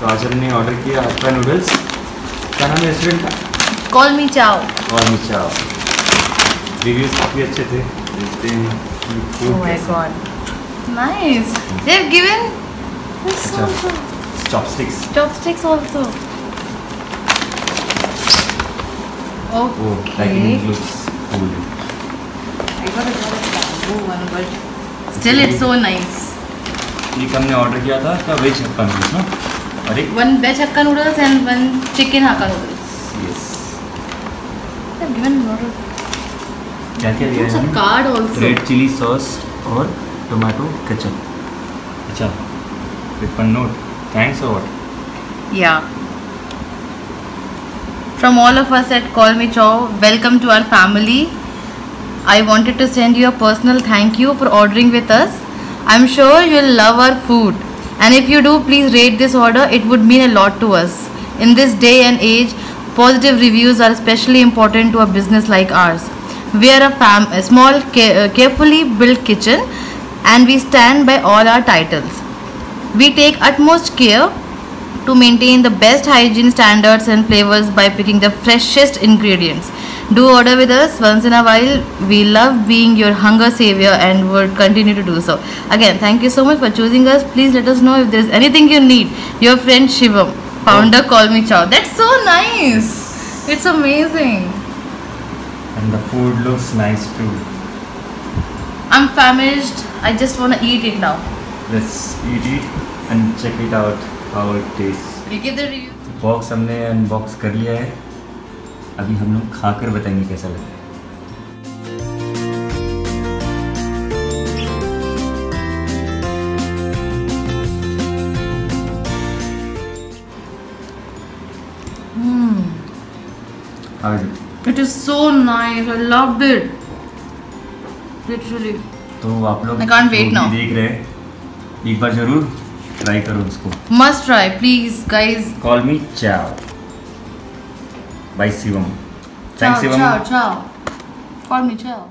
तो आज हमने ऑर्डर किया हक्का नूडल्स क्या नाम है रेस्टोरेंट का कॉल मी चाओ और मिर्चा रिव्यूज़ काफ़ी अच्छे थे देखते हैं कि food Oh my कैसा है। god. Nice. They've given this अच्छा। also. chopsticks chopsticks also. वो Okay. Packing looks cool I got a bamboo one, but still it's so nice. एक हमने ऑर्डर किया था का वेज हक्का नूडल्स ना अरे। One veg Hakka noodles and one chicken Hakka noodles yes sir given noodles क्या क्या दिया है? Sir card also red chili sauce और टोमेटो केचप अच्छा पेपर नोट थैंक्स और व्हाट या from all of us at call me chao welcome to our family i wanted to send you a personal thank you for ordering with us. I'm sure you'll love our food. And if you do, please rate this order. It would mean a lot to us. In this day and age, positive reviews are especially important to a business like ours. We are a, a small, ca- uh, carefully built kitchen and we stand by all our titles. We take utmost care to maintain the best hygiene standards and flavors by picking the freshest ingredients. Do order with us once in a while. We love being your hunger savior and would continue to do so. Again, thank you so much for choosing us. Please let us know if there's anything you need. Your friend Shivam, founder. Oh. Call Me Chow. That's so nice. It's amazing. And the food looks nice too. I'm famished. I just want to eat it now. Let's eat it and check it out. How it taste box हमने unbox कर लिया है। अभी हम लोग खा कर बताएँगे कैसा लगता hmm. It is so nice. I loved it. Literally. तो आप लोग देख रहे हैं। एक बार ज़रूर ट्राई करो उसको। Must try please guys call me chao bye Shivam thanks chao chao call me chao